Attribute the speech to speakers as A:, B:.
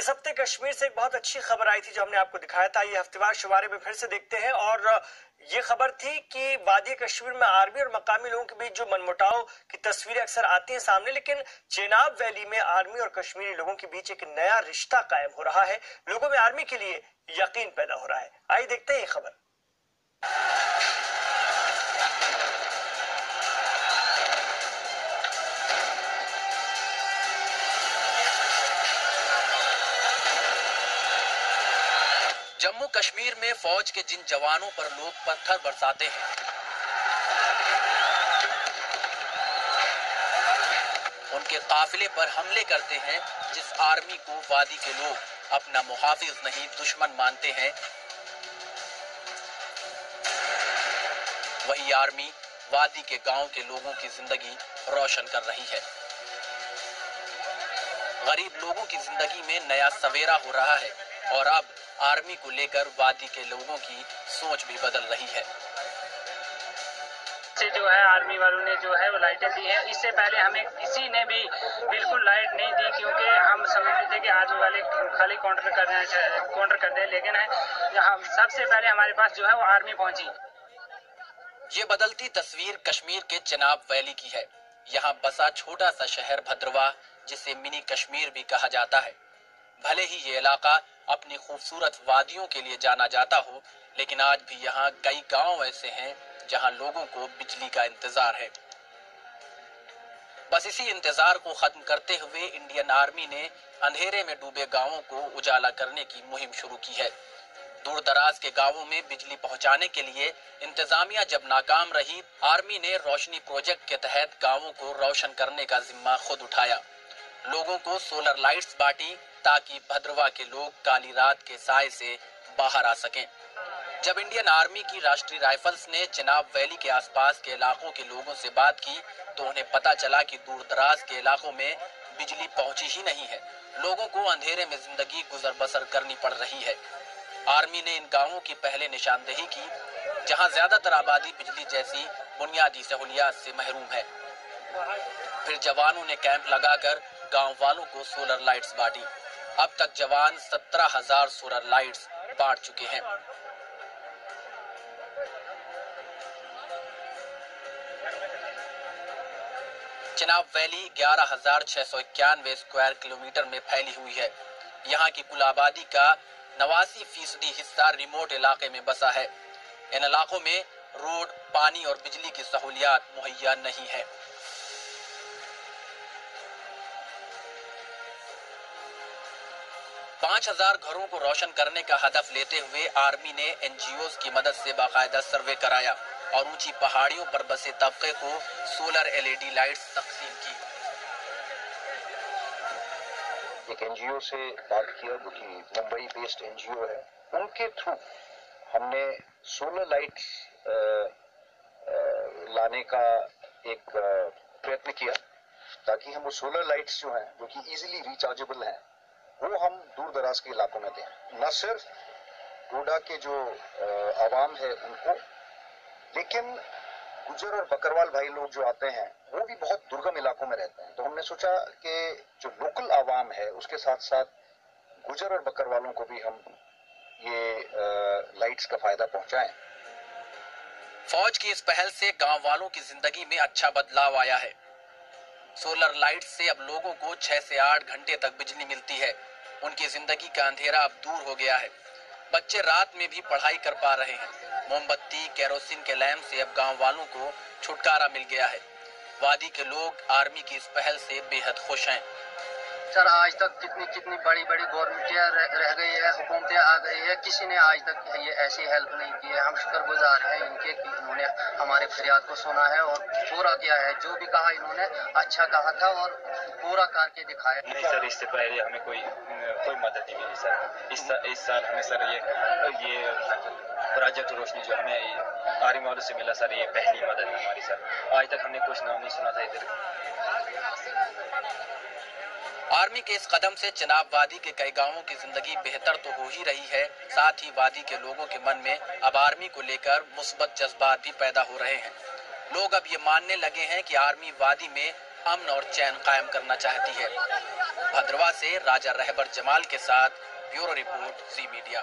A: اس ہفتے کشمیر سے ایک بہت اچھی خبر آئی تھی جو ہم نے آپ کو دکھایا تھا، یہ ہفتےوار شمارے میں پھر سے دیکھتے ہیں۔ اور یہ خبر تھی کہ وادی کشمیر میں آرمی اور مقامی لوگوں کے بیچ جو منمٹاؤ کی تصویریں اکثر آتی ہیں سامنے، لیکن چیناب ویلی میں آرمی اور کشمیری لوگوں کے بیچ ایک نیا رشتہ قائم ہو رہا ہے۔ لوگوں میں آرمی کے لیے یقین پیدا ہو رہا ہے۔ آئیے دیکھتے ہیں یہ خبر۔
B: جموں کشمیر میں فوج کے جن جوانوں پر لوگ پتھر برساتے ہیں۔ ان کے قافلے پر حملے کرتے ہیں، جس آرمی کو وادی کے لوگ اپنا محافظ نہیں، دشمن مانتے ہیں۔ وہی آرمی وادی کے گاؤں کے لوگوں کی زندگی روشن کر رہی ہے۔ غریب لوگوں کی زندگی میں نیا سویرا ہو رہا ہے اور اب آرمی کو لے کر وادی کے لوگوں کی سوچ بھی بدل رہی ہے۔
C: سے جو ہے آرمی والوں نے جو ہے وہ لائٹیں دی ہیں۔ اس سے پہلے ہمیں کسی نے بھی بالکل لائٹ نہیں دی کیونکہ ہم سمجھتے تھے کہ آرمی والے خالی کاؤنٹر کرنا کاؤنٹر کرتے ہیں لیکن ہم سب سے پہلے ہمارے پاس جو ہے وہ آرمی پہنچی۔
B: یہ بدلتی تصویر کشمیر کے چناب ویلی کی ہے۔ یہاں بسا چھوٹا سا شہر بھدروا جسے منی کشمیر بھی کہا جاتا ہے۔ بھلے ہی یہ علاقہ اپنی خوبصورت وادیوں کے لیے جانا جاتا ہو، لیکن آج بھی یہاں کئی گاؤں ایسے ہیں جہاں لوگوں کو بجلی کا انتظار ہے۔ بس اسی انتظار کو ختم کرتے ہوئے انڈین آرمی نے اندھیرے میں ڈوبے گاؤں کو اجالا کرنے کی مہم شروع کی ہے۔ دور دراز کے گاؤں میں بجلی پہنچانے کے لیے انتظامیہ جب ناکام رہی، آرمی نے روشنی پروجیکٹ کے تحت گاؤں کو روشن کرنے کا ذمہ خود اٹھایا۔ لوگوں کو سولر لائٹس باٹی تاکہ بھدروا کے لوگ کالی رات کے سائے سے باہر آ سکیں۔ جب انڈین آرمی کی راشٹری رائفلز نے چناب ویلی کے آس پاس کے علاقوں کے لوگوں سے بات کی، تو انہیں پتا چلا کہ دور دراز کے علاقوں میں بجلی پہنچی ہی نہیں ہے۔ لوگوں کو اندھیرے میں زندگی گزر بسر کرنی پڑ رہی ہے۔ آرمی نے ان گاؤں کی پہلے نشاندہی کی، جہاں زیادہ تر آبادی بجلی جیسی بنیادی سہولیات سے محروم ہے۔ پھر جوانوں نے کیمپ لگا کر گاؤں والوں کو سولر لائٹس باٹی اب تک جوان سترہ ہزار سولر لائٹس بانٹ چکے ہیں۔ چناب ویلی گیارہ ہزار چھ سو اکیانوے اسکوائر کلومیٹر میں پھیلی ہوئی ہے۔ یہاں کی کل آبادی کا نواسی فیصدی حصہ ریموٹ علاقے میں بسا ہے۔ ان علاقوں میں روڈ، پانی اور بجلی کی سہولیات مہیا نہیں ہے پانچ ہزار گھروں کو روشن کرنے کا ہدف لیتے ہوئے آرمی نے این جی اوز کی مدد سے باقاعدہ سروے کرایا اور اونچی پہاڑیوں پر بسے طبقے کو solar L E D lights تقسیم کی۔
D: ایک این جی او سے بات کیا جو کہ Mumbai based N G O ہے۔ ان کے تھرو ہم نے سولر لائٹس لانے کا ایک پریتن کیا تاکہ ہم وہ سولر لائٹس جو ہیں جو کہ ایزیلی ریچارجبل ہیں وہ ہم دور دراز کے علاقوں میں دیں نہ صرف ڈوڈا کے جو عوام ہے ان کو، لیکن گجر اور بکروال بھائی لوگ جو آتے ہیں، وہ بھی بہت درگم علاقوں میں رہتے ہیں۔ تو ہم نے سوچا کہ جو لوکل عوام ہے، اس کے ساتھ ساتھ گجر اور بکروالوں کو بھی ہم یہ لائٹس کا فائدہ پہنچائیں۔
B: فوج کی اس پہل سے گاؤں والوں کی زندگی میں اچھا بدلاؤ آیا ہے۔ سولر لائٹ سے اب لوگوں کو چھ سے آٹھ گھنٹے تک بجلی ملتی ہے۔ ان کی زندگی کا اندھیرا اب دور ہو گیا ہے۔ بچے رات میں بھی پڑھائی کر پا رہے ہیں۔ موم بتی، کیروسین کے لیمپ سے اب گاؤں والوں کو چھٹکارا مل گیا ہے۔ وادی کے لوگ آرمی کی اس پہل سے بے حد خوش ہیں۔
E: سر، آج تک کتنی کتنی بڑی بڑی گورنمنٹیں رہ گئی ہے حکومتیں آ گئی ہے کسی نے آج تک یہ ایسی ہیلپ نہیں کی ہے۔ ہم شکر گزار ہیں ان کے انہوں نے ہمارے فریاد کو سنا ہے اور پورا کیا ہے۔ جو بھی کہا انہوں نے اچھا کہا تھا اور پورا کر کے دکھایا۔
F: نہیں سر، اس سے پہلے ہمیں کوئی کوئی مدد نہیں ملی سر۔ اس اس سال ہمیں سر یہ یہ پروجیکٹ روشنی جو ہمیں آرمی والوں سے ملا سر، یہ پہلی مدد ہے ہماری سر۔ آج تک ہم نے کچھ نام نہیں سنا تھا ادھر۔
B: آرمی کے اس قدم سے چناب وادی کے کئی گاؤں کی زندگی بہتر تو ہو ہی رہی ہے، ساتھ ہی وادی کے لوگوں کے من میں اب آرمی کو لے کر مثبت جذبات بھی پیدا ہو رہے ہیں۔ لوگ اب یہ ماننے لگے ہیں کہ آرمی وادی میں امن اور چین قائم کرنا چاہتی ہے۔ بھدروا سے راجہ رہبر جمال کے ساتھ بیورو رپورٹ، زی میڈیا۔